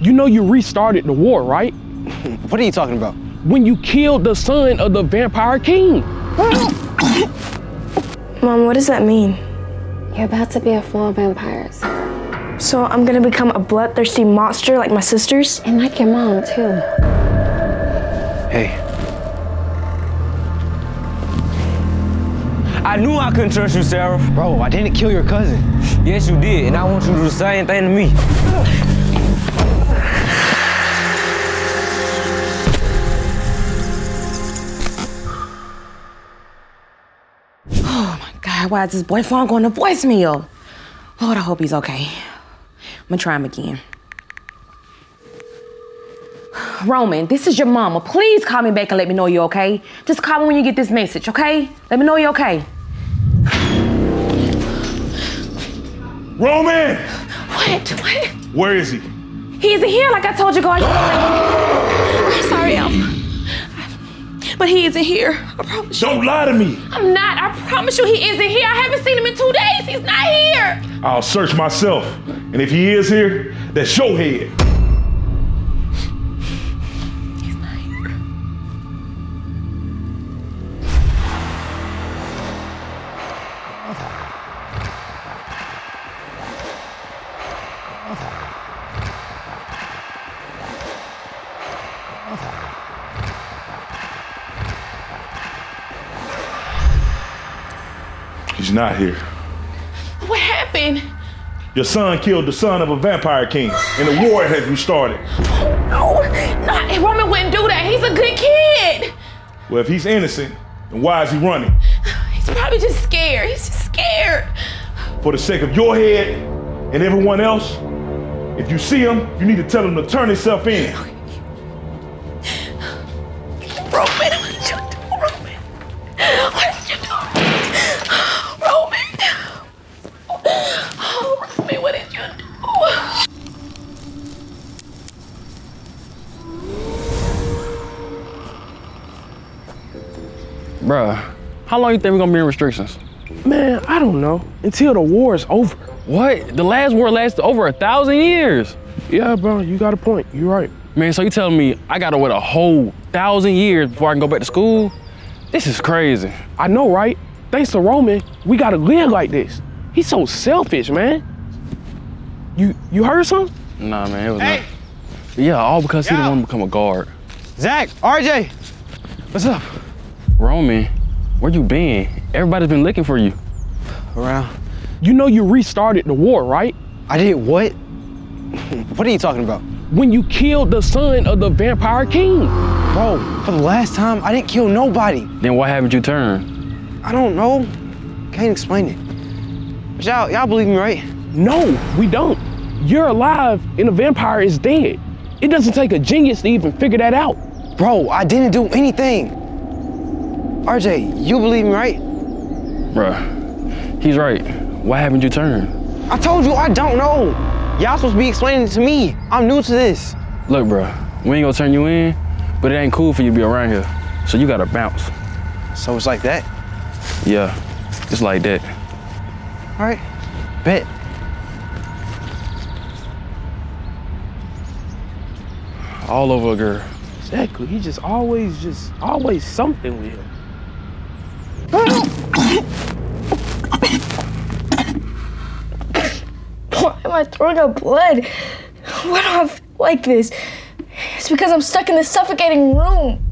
You know you restarted the war, right? What are you talking about? When you killed the son of the vampire king. Mom, what does that mean? You're about to be a full vampire, So I'm gonna become a bloodthirsty monster like my sisters? and like your mom too. Hey. I knew I couldn't trust you, Seraph. Bro, I didn't kill your cousin. Yes, you did, and I want you to do the same thing to me. Why is this boy phone going to voicemail? Lord, I hope he's okay. I'm gonna try him again. Roman, this is your mama. Please call me back and let me know you're okay. Just call me when you get this message, okay? Let me know you're okay. Roman! What? What? Where is he? He isn't here like I told you, guys. I'm sorry, Alpha. But he isn't here. I promise you. Don't lie to me. I'm not. I promise you he isn't here. I haven't seen him in two days. He's not here. I'll search myself. And if he is here, that's your head. He's not here. What happened? Your son killed the son of a vampire king, and the war has restarted. No, not Roman wouldn't do that. He's a good kid. Well, if he's innocent, then why is he running? He's probably just scared. He's just scared. For the sake of your head and everyone else, if you see him, you need to tell him to turn himself in. Roman, how long you think we're gonna be in restrictions? Man, I don't know. Until the war is over. What? The last war lasted over a thousand years. Yeah, bro, you got a point. You're right. Man, so you telling me I gotta wait a whole thousand years before I can go back to school? This is crazy. I know, right? Thanks to Roman, we gotta live like this. He's so selfish, man. You you heard something? Nah, man, it was Hey. not. Yeah, all because he Yo. didn't want to become a guard. Zach, RJ, what's up? Roman, where you been? Everybody's been looking for you. Around. You know you restarted the war, right? I did what? What are you talking about? When you killed the son of the vampire king. Bro, for the last time, I didn't kill nobody. Then why haven't you turned? I don't know. Can't explain it. But y'all, y'all believe me, right? No, we don't. You're alive and the vampire is dead. It doesn't take a genius to even figure that out. Bro, I didn't do anything. RJ, you believe me, right? Bruh, he's right. Why haven't you turned? I told you I don't know. Y'all supposed to be explaining it to me. I'm new to this. Look, bruh, we ain't gonna turn you in, but it ain't cool for you to be around here. So you gotta bounce. So it's like that? Yeah, just like that. All right, bet. All over a girl. Exactly. He just always, just always something with him. I throwing up blood? Why do I feel like this? It's because I'm stuck in this suffocating room.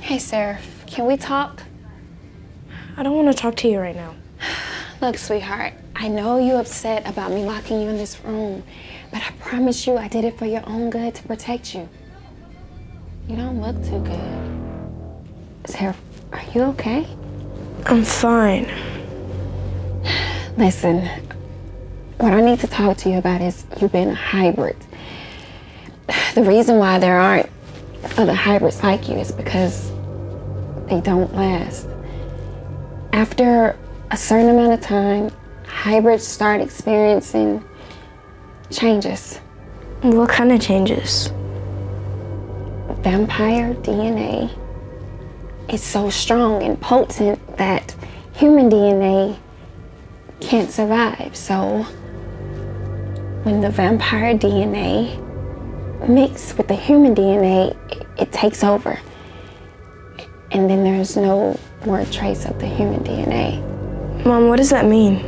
Hey, Seraph, can we talk? I don't want to talk to you right now. Look, sweetheart, I know you're upset about me locking you in this room, but I promise you I did it for your own good to protect you. You don't look too good. Seraph, are you okay? I'm fine. Listen, what I need to talk to you about is you've been a hybrid. The reason why there aren't other hybrids like you is because they don't last. After a certain amount of time, hybrids start experiencing changes. What kind of changes? vampire DNA is so strong and potent that human DNA can't survive. So when the vampire DNA mix with the human DNA, it, it takes over. And then there's no more trace of the human DNA. Mom, what does that mean?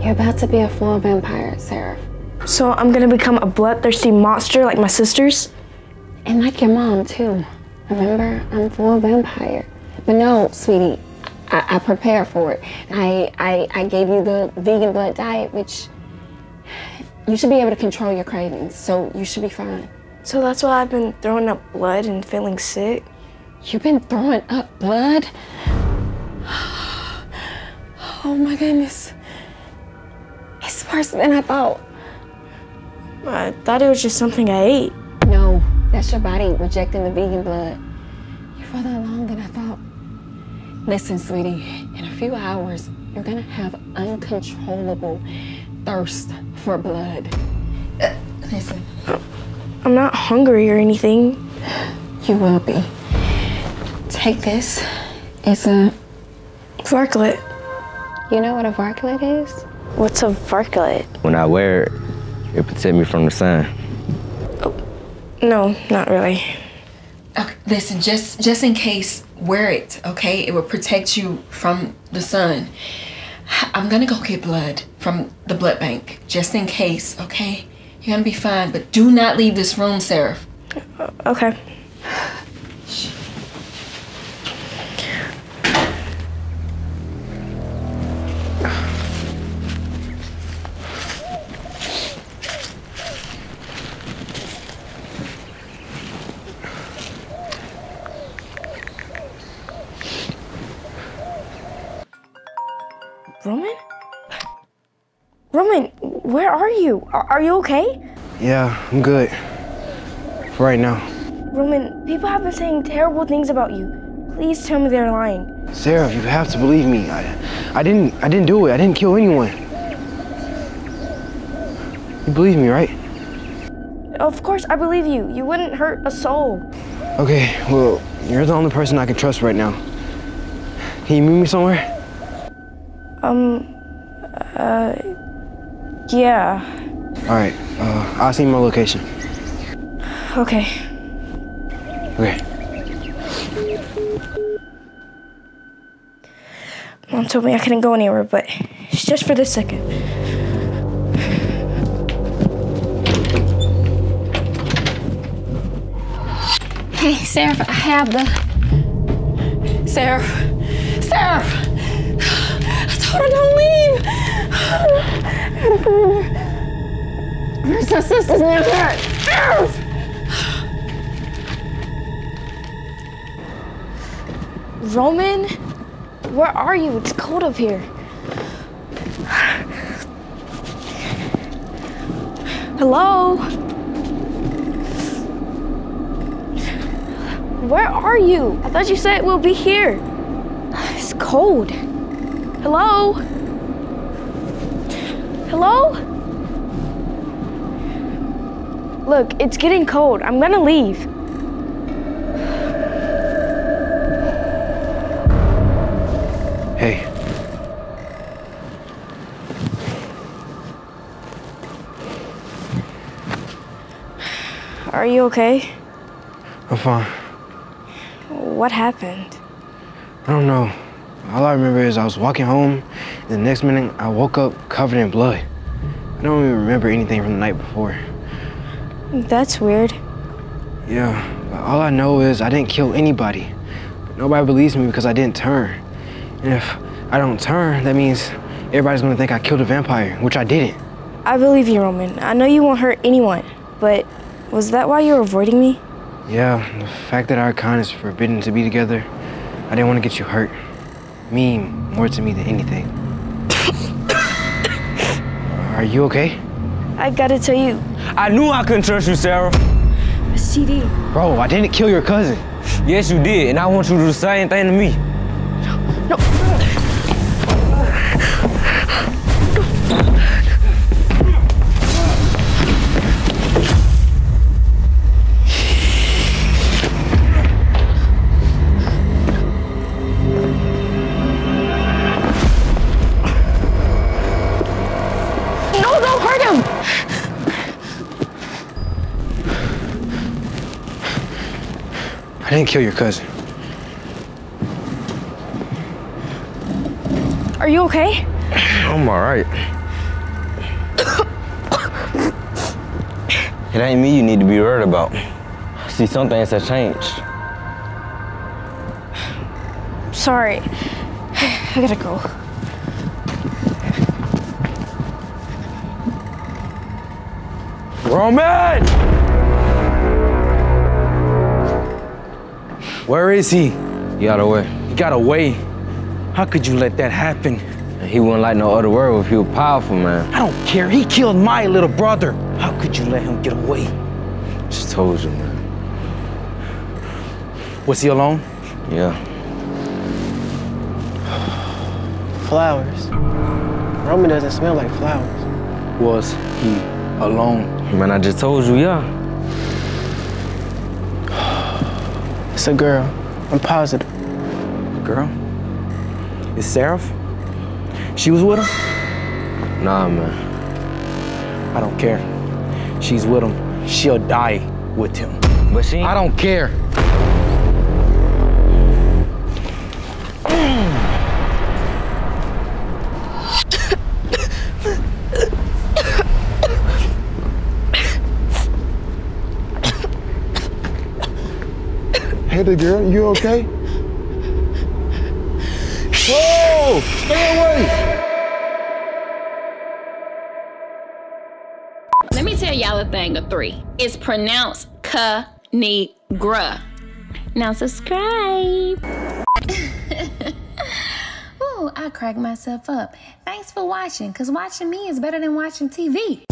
You're about to be a full vampire, Seraph. So I'm gonna become a bloodthirsty monster like my sisters? And like your mom, too. Remember, I'm full vampire. But no, sweetie, I, I prepared for it. I, I, I gave you the vegan blood diet, which you should be able to control your cravings, so you should be fine. So that's why I've been throwing up blood and feeling sick? You've been throwing up blood? Oh my goodness. It's worse than I thought. I thought it was just something I ate. No, that's your body rejecting the vegan blood. You're further along than I thought. Listen, sweetie, in a few hours, you're gonna have uncontrollable thirst for blood. Uh, listen, I'm not hungry or anything. you will be. Take this. It's a. Varklet. You know what a varklet is? What's a varklet? When I wear it, it protect me from the sun. Oh, No, not really. Okay, listen, just just in case, wear it, okay? It will protect you from the sun. I'm gonna go get blood from the blood bank, just in case, okay? You're gonna be fine, but do not leave this room, Seraph. Okay. Roman, where are you? Are, you okay? Yeah, I'm good. For right now. Roman, people have been saying terrible things about you. Please tell me they're lying. Seraph, you have to believe me. I, I didn't I didn't do it. I didn't kill anyone. You believe me, right? Of course, I believe you. You wouldn't hurt a soul. Okay, well, you're the only person I can trust right now. Can you meet me somewhere? Um, uh, yeah. All right, uh, I'll see you my location. Okay. Okay. Mom told me I couldn't go anywhere, but it's just for this second. Hey, Seraph, I have the. Seraph, Seraph! I told her don't leave! Where's her sisters now? Seraph! Roman, where are you? It's cold up here. Hello? Where are you? I thought you said we'll be here. It's cold. Hello? Hello? Look, it's getting cold. I'm gonna leave. Hey. Are you okay? I'm fine. What happened? I don't know. All I remember is I was walking home, the next minute I woke up covered in blood. I don't even remember anything from the night before. That's weird. Yeah, but all I know is I didn't kill anybody. But nobody believes me because I didn't turn. And if I don't turn, that means everybody's gonna think I killed a vampire, which I didn't. I believe you, Roman. I know you won't hurt anyone, but was that why you were avoiding me? Yeah, the fact that our kind is forbidden to be together, I didn't want to get you hurt. Mean more to me than anything. Are you okay? I gotta tell you, I knew I couldn't trust you, Seraph. a CD. Bro, I didn't kill your cousin. Yes, you did, and I want you to do the same thing to me. No. Didn't kill your cousin. Are you okay? I'm all right. it ain't me you need to be worried about. See, some things have changed. Sorry. I gotta go. Roman! Where is he? He got away. He got away. How could you let that happen? He wouldn't like no other world if he was powerful, man. I don't care. He killed my little brother. How could you let him get away? Just told you, man. Was he alone? Yeah. Flowers. Roman doesn't smell like flowers. Was he alone? Man, I just told you, yeah. It's a girl. I'm positive. Girl? Is Seraph? She was with him? Nah, man. I don't care. She's with him. She'll die with him. But she I don't care. Hey there, girl. You okay? Whoa! Stay away! Let me tell y'all a thing of three. It's pronounced ka-ni-gra. Now subscribe. Ooh, I cracked myself up. Thanks for watching, because watching me is better than watching TV.